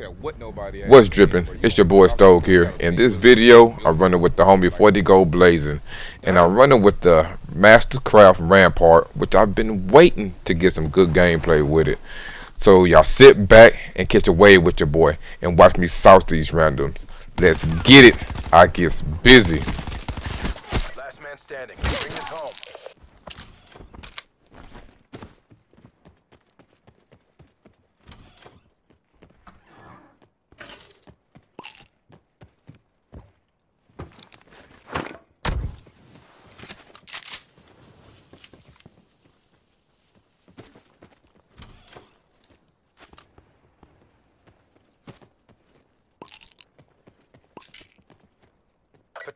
care what nobody What's dripping? It's your boy Stogg here. In this video, I'm running with the homie 40 Go Blazing. And I'm running with the Mastercraft Rampart, which I've been waiting to get some good gameplay with it. So y'all sit back and catch a wave with your boy and watch me sauce these randoms. Let's get it. I get busy. Last man standing. Bring this home.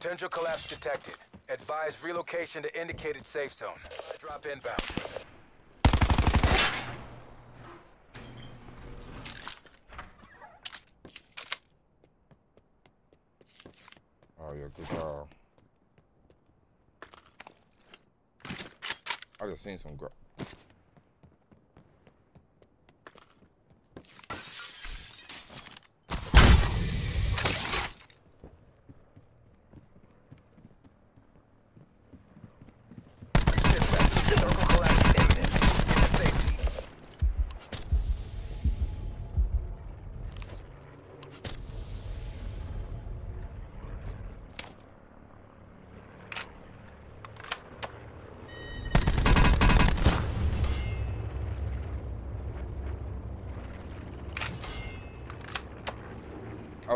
Potential collapse detected. Advise relocation to indicated safe zone. Drop inbound. Oh yeah, good job. I just seen some gra- Sit back. Circle collapse imminent. Get to safety.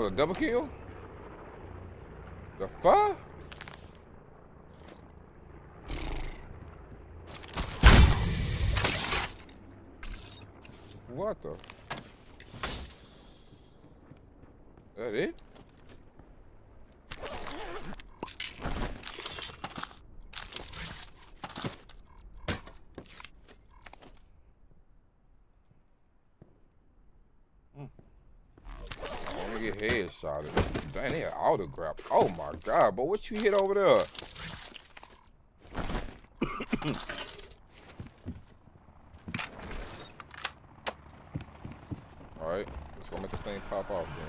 Oh, the double kill? The fuck? What the? That it? Get headshotted. Dang, they autograph. Oh my god, but what you hit over there? Alright, let's go make this thing pop off then.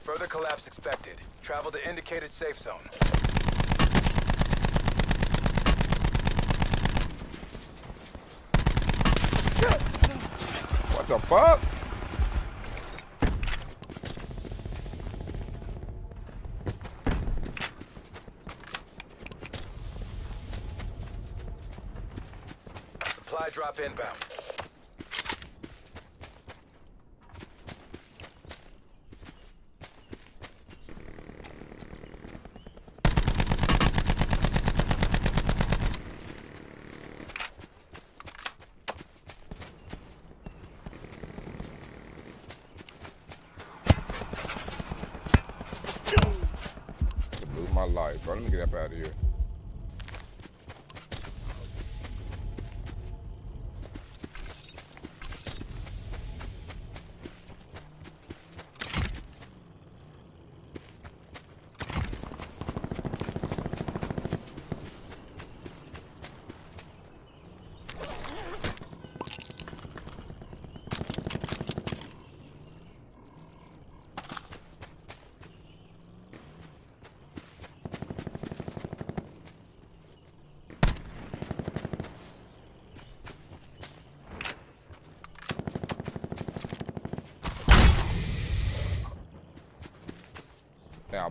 Further expected. Travel to indicated safe zone. What the fuck? Supply drop inbound. Bro. Let me get up out of here.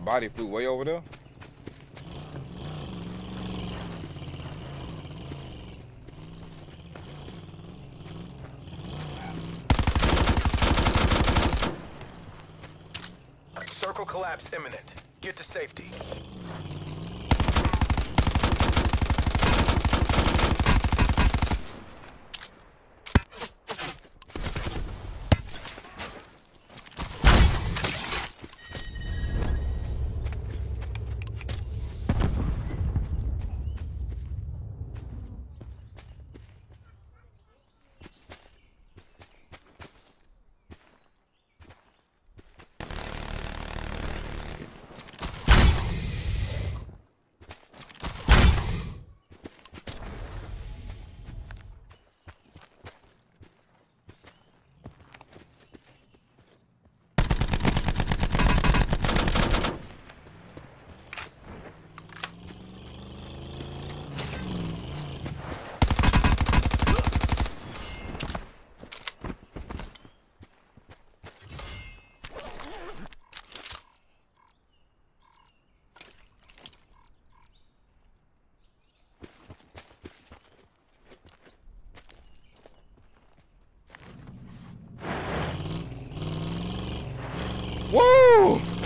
body flew way over there? Circle collapse imminent. Get to safety.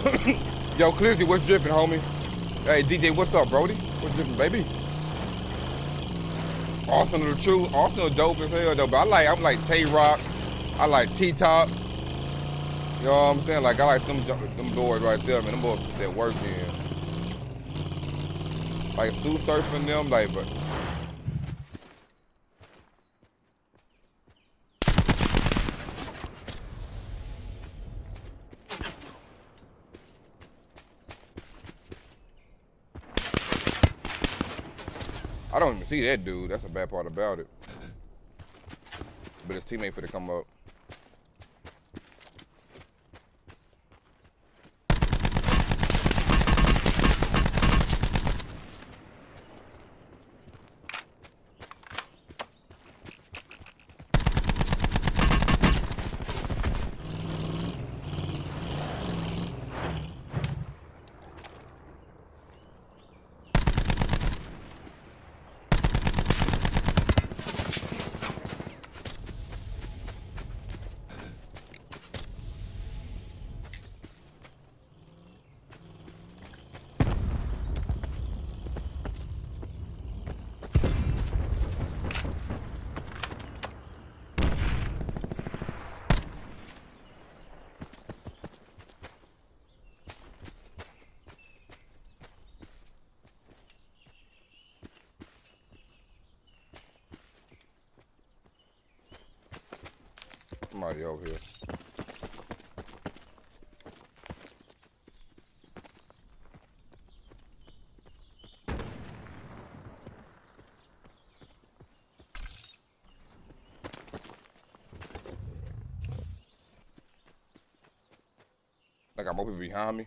Yo, Clizzy, what's dripping, homie? Hey, DJ, what's up, Brody? What's dripping, baby? Arsenal the truth. Arsenal dope as hell, though. But I like, I'm like Tay Rock. I like T Top. You know what I'm saying? Like, I like them them doors right there, man. Them boys that work in. Like, Sue surfing them, like, but. I don't even see that dude. That's the bad part about it. But his teammate for to come up. Somebody over here. I got more people behind me.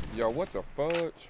Yo, what the fudge?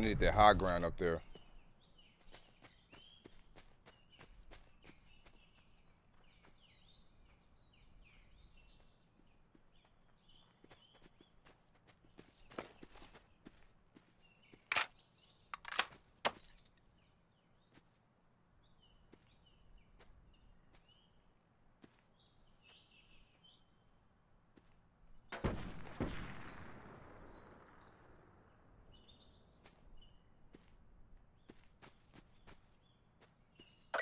I need that high ground up there.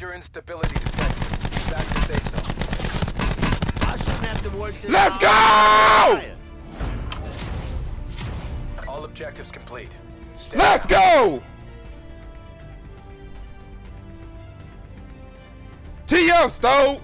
Major instability detected. Back to safe zone. I shouldn't have to work this Let's hard. go! All objectives complete. Stay Let's down. go! TF, Stowe!